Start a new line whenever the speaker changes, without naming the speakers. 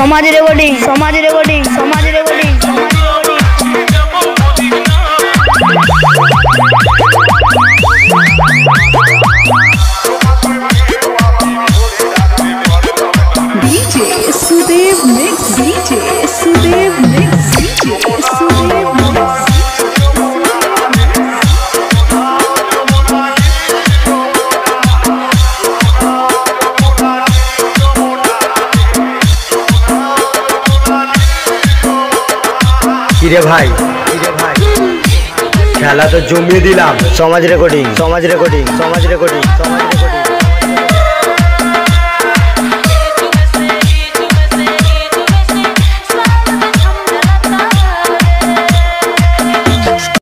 समाज रिकॉर्डिंग समाज समाज रिकॉर्डिंग डीजे समाज मिक्स
डीजे सुदेव। কিরে ভাই। খেলা তো জমিয়ে দিলাম। সমাজ রেকর্ডিং সমাজ রেকর্ডিং সমাজ রেকর্ডিং সমাজ রেকর্ডিং।